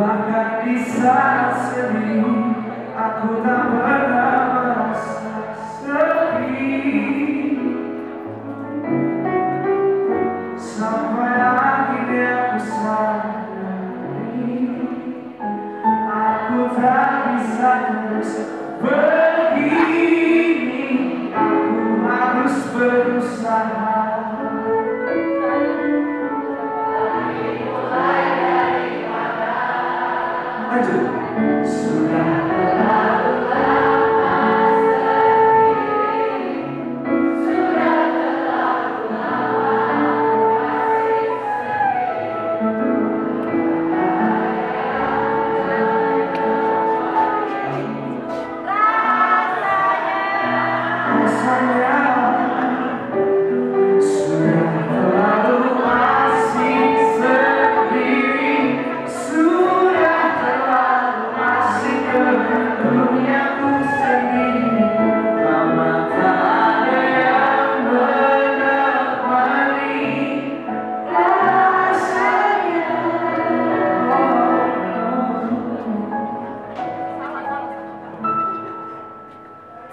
bahkan di saat sering aku tak pernah merasa sepi sampai akhirnya aku sadari aku tak bisa terus ber 하여튼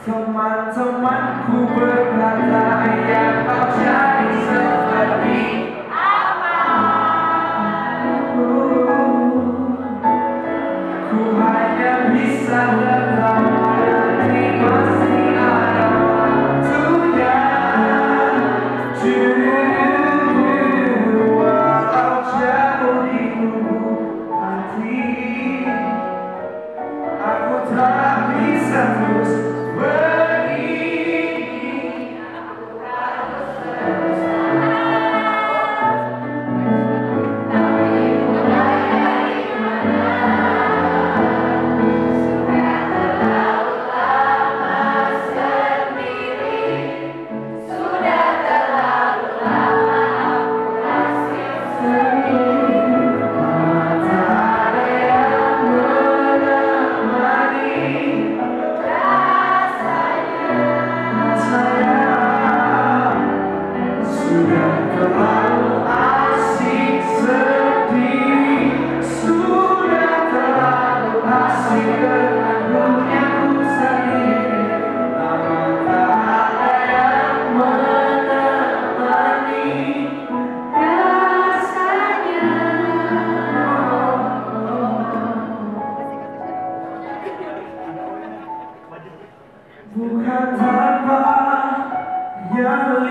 Teman-temanku berkata yang kau cari seperti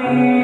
Amen.